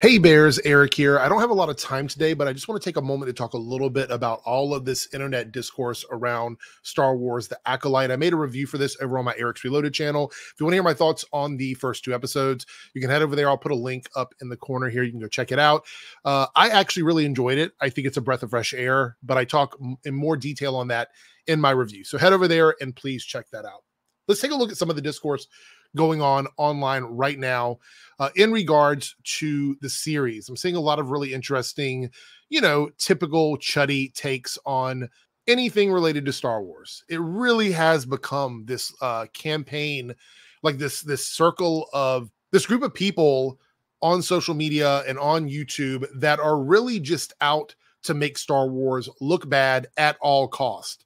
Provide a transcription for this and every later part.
Hey Bears, Airrick here. I don't have a lot of time today, but I just want to take a moment to talk a little bit about all of this internet discourse around Star Wars The Acolyte. I made a review for this over on my Airrick's Reloaded channel. If you want to hear my thoughts on the first two episodes, you can head over there. I'll put a link up in the corner here. You can go check it out. Uh, I actually really enjoyed it. I think it's a breath of fresh air, but I talk in more detail on that in my review. So head over there and please check that out. Let's take a look at some of the discourse going on online right now uh, in regards to the series. I'm seeing a lot of really interesting, you know, typical chuddy takes on anything related to Star Wars. It really has become this uh, campaign, like this this circle of this group of people on social media and on YouTube that are really just out to make Star Wars look bad at all cost.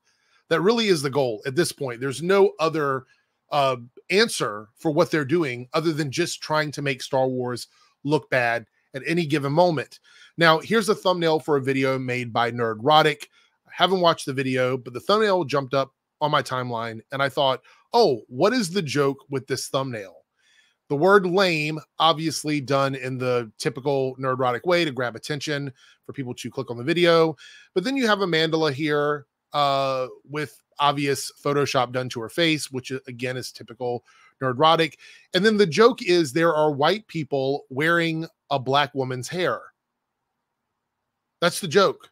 That really is the goal at this point. There's no other uh, answer for what they're doing other than just trying to make Star Wars look bad at any given moment. Now, here's a thumbnail for a video made by Nerdrotic. I haven't watched the video, but the thumbnail jumped up on my timeline, and I thought, oh, what is the joke with this thumbnail? The word lame, obviously done in the typical Nerdrotic way to grab attention for people to click on the video. But then you have Amandla here uh, with obvious Photoshop done to her face, which uh, again is typical nerdrotic. And then the joke is there are white people wearing a black woman's hair. That's the joke.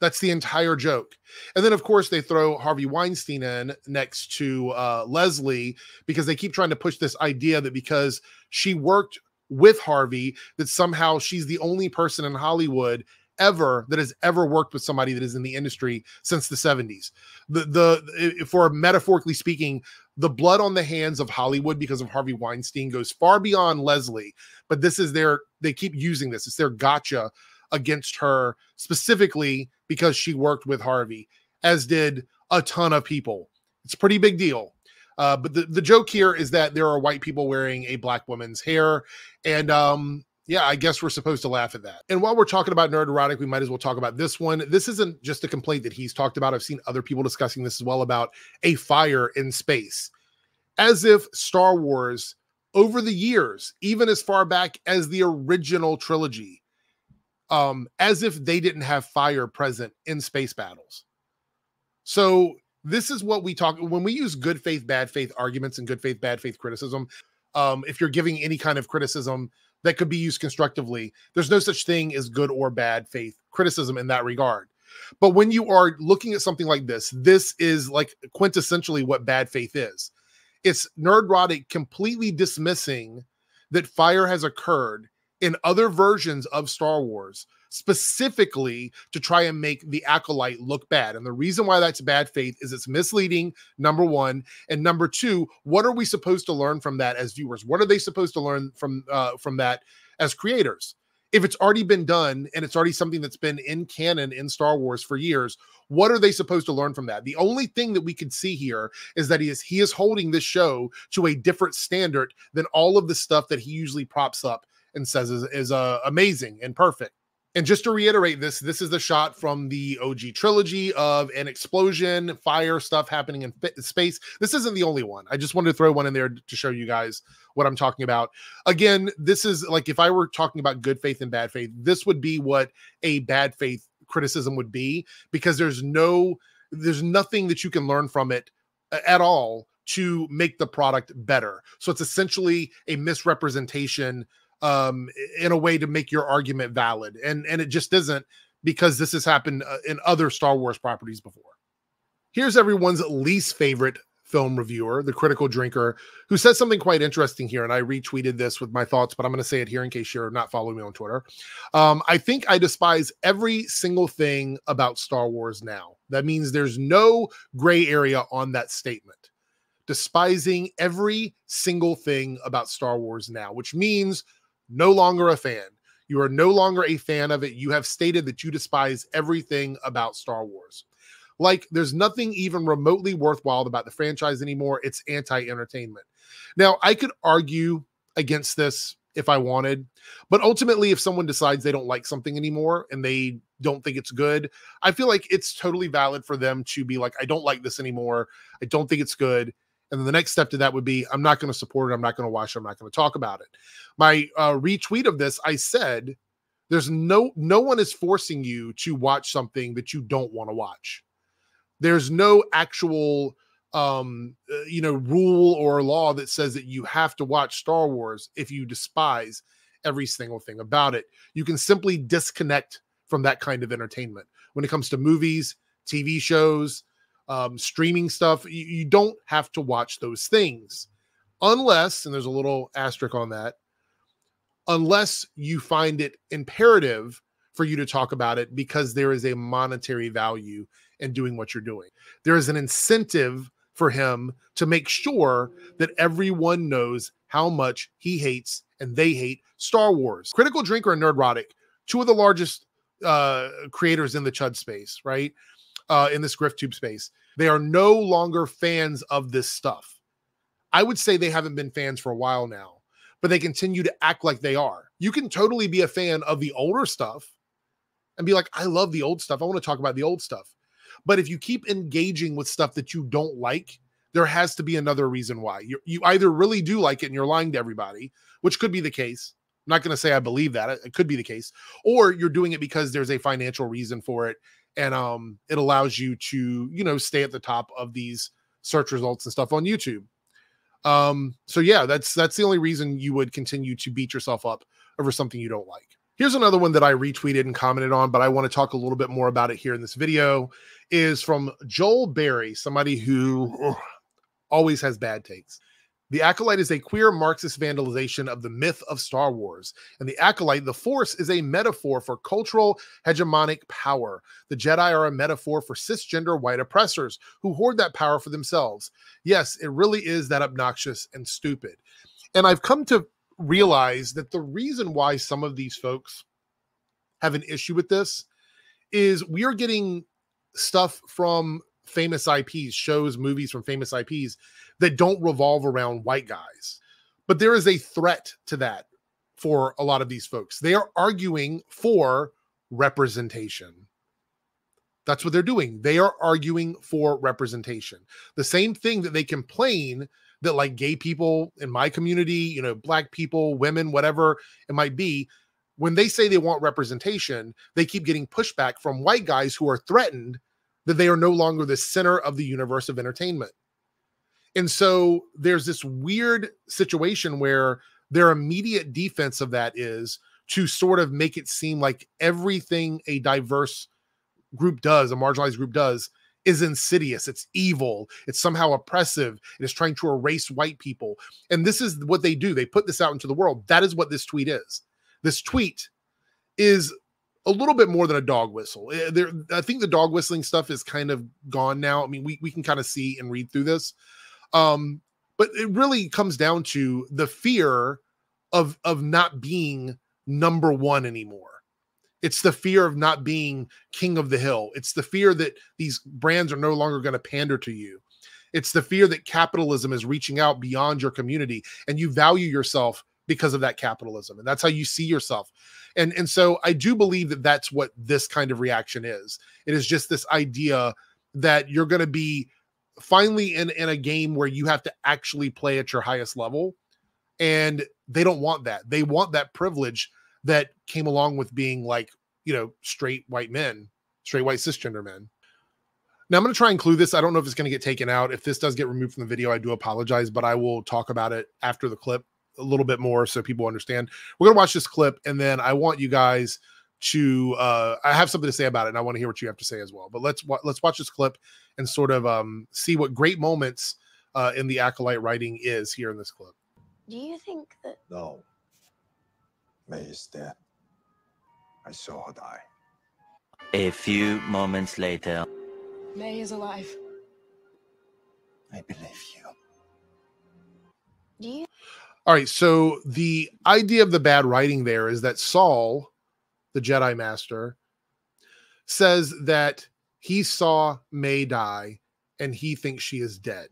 That's the entire joke. And then, of course, they throw Harvey Weinstein in next to uh, Leslye because they keep trying to push this idea that because she worked with Harvey, that somehow she's the only person in Hollywood ever that has ever worked with somebody that is in the industry since the 70s. The the for metaphorically speaking, the blood on the hands of Hollywood because of Harvey Weinstein goes far beyond Leslye, but this is their they keep using this. It's their gotcha against her specifically because she worked with Harvey, as did a ton of people. It's a pretty big deal. Uh, but the, the joke here is that there are white people wearing a black woman's hair. And um, yeah, I guess we're supposed to laugh at that. And while we're talking about Nerdrotic, we might as well talk about this one. This isn't just a complaint that he's talked about. I've seen other people discussing this as well about a fire in space. As if Star Wars, over the years, even as far back as the original trilogy, um, as if they didn't have fire present in space battles. So this is what we talk when we use good faith, bad faith arguments and good faith, bad faith criticism. Um, if you're giving any kind of criticism that could be used constructively. There's no such thing as good or bad faith criticism in that regard. But when you are looking at something like this, this is like quintessentially what bad faith is. It's nerdrotic completely dismissing that fire has occurred in other versions of Star Wars specifically to try and make the acolyte look bad. And the reason why that's bad faith is it's misleading, number one. And number two, what are we supposed to learn from that as viewers? What are they supposed to learn from uh, from that as creators? If it's already been done and it's already something that's been in canon in Star Wars for years, what are they supposed to learn from that? The only thing that we can see here is that he is he is holding this show to a different standard than all of the stuff that he usually props up and says is, is uh, amazing and perfect. And just to reiterate this, this is the shot from the OG trilogy of an explosion, fire stuff happening in space. This isn't the only one. I just wanted to throw one in there to show you guys what I'm talking about. Again, this is like if I were talking about good faith and bad faith, this would be what a bad faith criticism would be because there's no there's nothing that you can learn from it uh, at all to make the product better. So it's essentially a misrepresentation um, in a way to make your argument valid. And and it just isn't because this has happened uh, in other Star Wars properties before. Here's everyone's least favorite film reviewer, the critical drinker, who says something quite interesting here. And I retweeted this with my thoughts, but I'm going to say it here in case you're not following me on Twitter. Um, I think I despise every single thing about Star Wars now. That means there's no gray area on that statement. Despising every single thing about Star Wars now, which means no longer a fan. You are no longer a fan of it. You have stated that you despise everything about Star Wars. Like, there's nothing even remotely worthwhile about the franchise anymore. It's anti entertainment. Now, I could argue against this if I wanted, but ultimately, if someone decides they don't like something anymore and they don't think it's good, I feel like it's totally valid for them to be like, I don't like this anymore. I don't think it's good And then the next step to that would be I'm not going to support it. I'm not going to watch it. I'm not going to talk about it. My uh, retweet of this, I said, there's no no one is forcing you to watch something that you don't want to watch. There's no actual um uh, you know rule or law that says that you have to watch Star Wars if you despise every single thing about it. You can simply disconnect from that kind of entertainment when it comes to movies, TV shows, um, streaming stuff. You, you don't have to watch those things unless, and there's a little asterisk on that, unless you find it imperative for you to talk about it because there is a monetary value in doing what you're doing. There is an incentive for him to make sure that everyone knows how much he hates and they hate Star Wars. Critical Drinker and Nerdrotic, two of the largest uh, creators in the Chud space, right? Uh, in this GriftTube space. They are no longer fans of this stuff. I would say they haven't been fans for a while now, but they continue to act like they are. You can totally be a fan of the older stuff and be like, I love the old stuff. I want to talk about the old stuff. But if you keep engaging with stuff that you don't like, there has to be another reason why. You, you either really do like it and you're lying to everybody, which could be the case. I'm not going to say I believe that. It could be the case. Or you're doing it because there's a financial reason for it and um, it allows you to you know stay at the top of these search results and stuff on YouTube. Um, so yeah, that's that's the only reason you would continue to beat yourself up over something you don't like. Here's another one that I retweeted and commented on, but I want to talk a little bit more about it here in this video. Is from Joel Berry, somebody who always has bad takes. The Acolyte is a queer Marxist vandalization of the myth of Star Wars. And the Acolyte, the Force, is a metaphor for cultural hegemonic power. The Jedi are a metaphor for cisgender white oppressors who hoard that power for themselves. Yes, it really is that obnoxious and stupid. And I've come to realize that the reason why some of these folks have an issue with this is we are getting stuff from famous IPs, shows, movies from famous IPs that don't revolve around white guys. But there is a threat to that for a lot of these folks. They are arguing for representation. That's what they're doing. They are arguing for representation. The same thing that they complain that like gay people in my community, you know, black people, women, whatever it might be, when they say they want representation, they keep getting pushback from white guys who are threatened that they are no longer the center of the universe of entertainment. And so there's this weird situation where their immediate defense of that is to sort of make it seem like everything a diverse group does, a marginalized group does, is insidious. It's evil. It's somehow oppressive. It is trying to erase white people. And this is what they do. They put this out into the world. That is what this tweet is. This tweet is a little bit more than a dog whistle. Eh, there, I think the dog whistling stuff is kind of gone now. I mean, we, we can kind of see and read through this. Um, but it really comes down to the fear of of not being number one anymore. It's the fear of not being king of the hill. It's the fear that these brands are no longer going to pander to you. It's the fear that capitalism is reaching out beyond your community and you value yourself because of that capitalism and that's how you see yourself. And and so i do believe that that's what this kind of reaction is. It is just this idea that you're going to be finally in in a game where you have to actually play at your highest level and they don't want that. They want that privilege that came along with being like you know straight white men straight white cisgender men. Now i'm going to try and clue this. I don't know if it's going to get taken out. If this does get removed from the video i do apologize but i will talk about it after the clip a little bit more so people understand. We're gonna watch this clip, and then I want you guys to. Uh, I have something to say about it, and I want to hear what you have to say as well. But let's let's watch this clip and sort of um, see what great moments uh, in the acolyte writing is here in this clip. Do you think that? No. Mae is dead. I saw her die. A few moments later. Mae is alive. I believe you. Do you All right, so the idea of the bad writing there is that Sol, the Jedi Master, says that he saw Mae die and he thinks she is dead.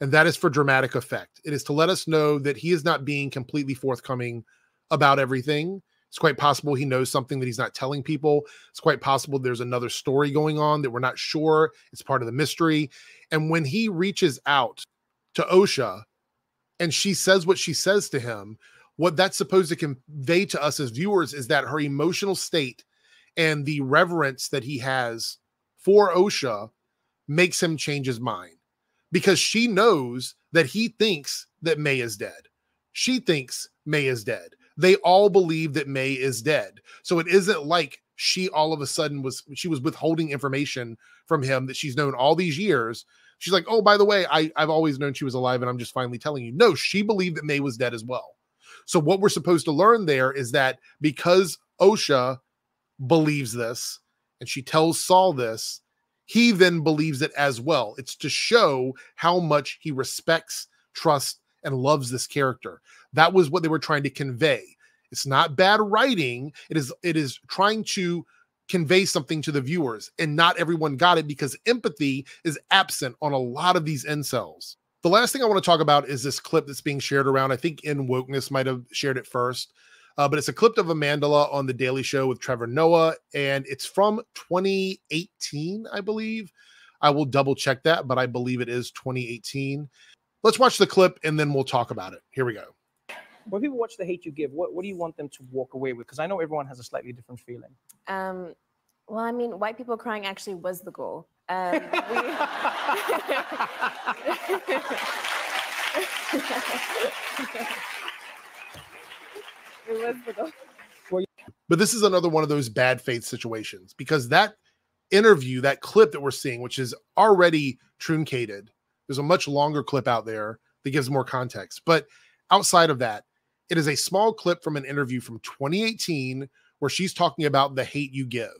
And that is for dramatic effect. It is to let us know that he is not being completely forthcoming about everything. It's quite possible he knows something that he's not telling people. It's quite possible there's another story going on that we're not sure. It's part of the mystery. And when he reaches out to Osha and she says what she says to him, what that's supposed to convey to us as viewers is that her emotional state and the reverence that he has for Osha makes him change his mind because she knows that he thinks that Mae is dead. She thinks Mae is dead. They all believe that Mae is dead. So it isn't like she all of a sudden was she was withholding information from him that she's known all these years. She's like, oh, by the way, I, I've always known she was alive, and I'm just finally telling you. No, she believed that Mae was dead as well. So what we're supposed to learn there is that because Osha believes this and she tells Sol this, he then believes it as well. It's to show how much he respects, trusts, and loves this character. That was what they were trying to convey. It's not bad writing. It is it is trying to convey something to the viewers, and not everyone got it because empathy is absent on a lot of these incels. The last thing I want to talk about is this clip that's being shared around. I think End Wokeness might have shared it first, uh, but it's a clip of Amandla on the Daily Show with Trevor Noah, and it's from 2018, I believe. I will double check that, but I believe it is 2018. Let's watch the clip and then we'll talk about it. Here we go. When people watch The Hate You Give, what, what do you want them to walk away with? Because I know everyone has a slightly different feeling. Um, well, I mean, white people crying actually was the goal. Um, we... it was the goal. But this is another one of those bad faith situations because that interview, that clip that we're seeing, which is already truncated, there's a much longer clip out there that gives more context. But outside of that, it is a small clip from an interview from 2018 where she's talking about the hate you give,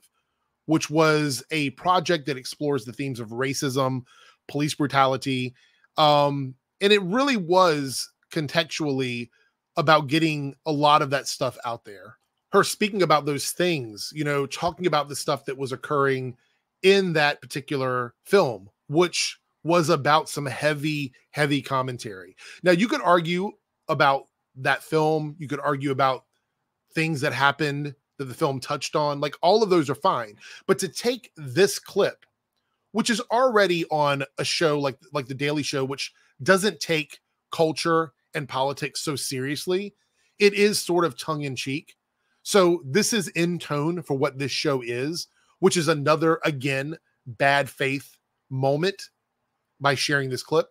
which was a project that explores the themes of racism, police brutality. Um, and it really was contextually about getting a lot of that stuff out there. Her speaking about those things, you know, talking about the stuff that was occurring in that particular film, which was about some heavy, heavy commentary. Now, you could argue about that film, you could argue about things that happened that the film touched on. Like all of those are fine. But to take this clip, which is already on a show like like the Daily Show, which doesn't take culture and politics so seriously, it is sort of tongue in cheek. So this is in tone for what this show is, which is another again bad faith moment by sharing this clip.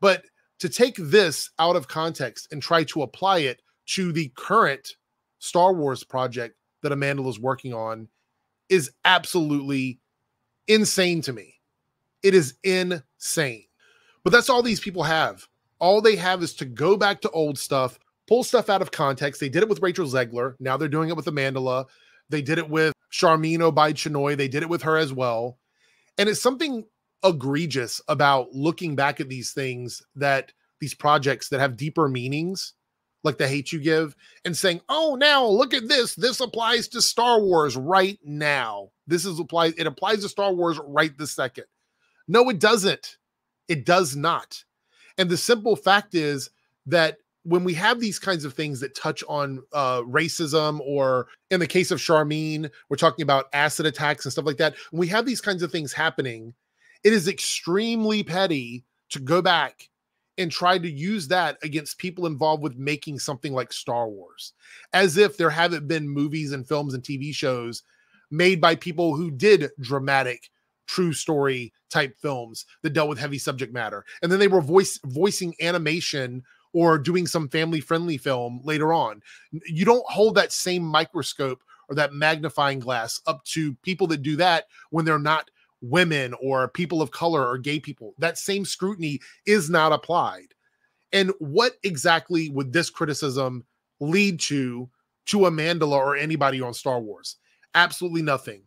But to take this out of context and try to apply it to the current Star Wars project that Amandla is working on is absolutely insane to me. It is insane. But that's all these people have. All they have is to go back to old stuff, pull stuff out of context. They did it with Rachel Zegler. Now they're doing it with Amandla. They did it with Sharmeen by Obaid They did it with her as well. And it's something egregious about looking back at these things that these projects that have deeper meanings like the hate you give and saying oh now look at this. This applies to star wars right now. This is applies it applies to star wars right this second. No it doesn't. It does not. And the simple fact is that when we have these kinds of things that touch on uh, racism, or in the case of Sharmeen, we're talking about acid attacks and stuff like that. When we have these kinds of things happening, it is extremely petty to go back and try to use that against people involved with making something like Star Wars, as if there haven't been movies and films and TV shows made by people who did dramatic, true story type films that dealt with heavy subject matter, and then they were voice voicing animation or doing some family friendly film later on. You don't hold that same microscope or that magnifying glass up to people that do that when they're not women or people of color or gay people. That same scrutiny is not applied. And what exactly would this criticism lead to to Amandla or anybody on Star Wars? Absolutely nothing.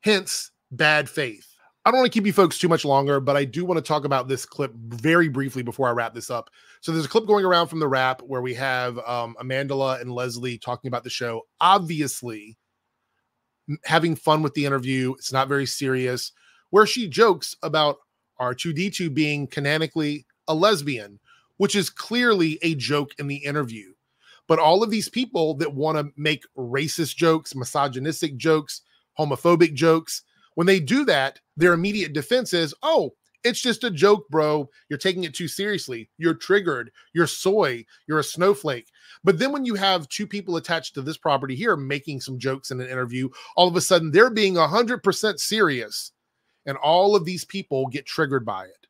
Hence, bad faith. I don't want to keep you folks too much longer, but I do want to talk about this clip very briefly before I wrap this up. So there's a clip going around from the wrap where we have um, Amandla and Leslye talking about the show. Obviously, having fun with the interview. It's not very serious where she jokes about R2D2 being canonically a lesbian, which is clearly a joke in the interview. But all of these people that want to make racist jokes, misogynistic jokes, homophobic jokes, when they do that, their immediate defense is, oh, It's just a joke, bro. You're taking it too seriously. You're triggered. You're soy. You're a snowflake. But then when you have two people attached to this property here making some jokes in an interview, all of a sudden they're being 100% serious. And all of these people get triggered by it.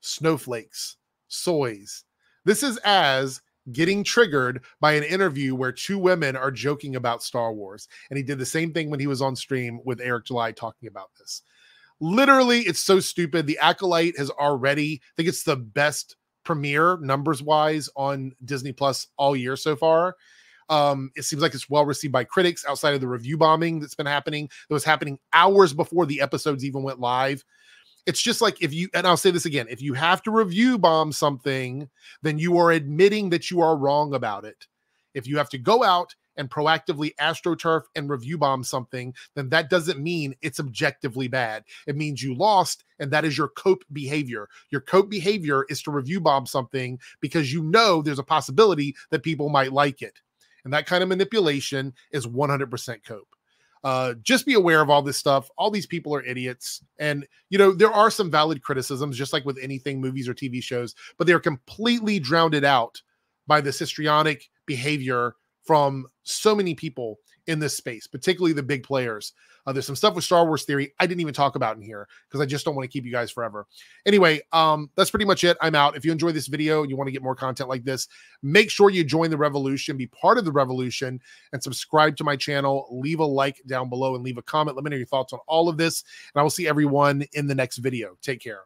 Snowflakes, soys. This is as getting triggered by an interview where two women are joking about Star Wars. And he did the same thing when he was on stream with Eric July talking about this. Literally, it's so stupid. The Acolyte has already, I think it's the best premiere numbers wise on Disney Plus all year so far. Um, it seems like it's well received by critics outside of the review bombing that's been happening, that was happening hours before the episodes even went live. It's just like if you, and I'll say this again if you have to review bomb something, then you are admitting that you are wrong about it. If you have to go out and proactively astroturf and review bomb something, then that doesn't mean it's objectively bad. It means you lost, and that is your cope behavior. Your cope behavior is to review bomb something because you know there's a possibility that people might like it. And that kind of manipulation is 100% cope. Uh, just be aware of all this stuff. All these people are idiots. And, you know, there are some valid criticisms, just like with anything, movies or TV shows, but they're completely drowned out by this histrionic behavior from so many people in this space, particularly the big players. Uh, there's some stuff with Star Wars theory I didn't even talk about in here because I just don't want to keep you guys forever. Anyway, um, that's pretty much it. I'm out. If you enjoy this video and you want to get more content like this, make sure you join the revolution, be part of the revolution, and subscribe to my channel. Leave a like down below and leave a comment. Let me know your thoughts on all of this. And I will see everyone in the next video. Take care.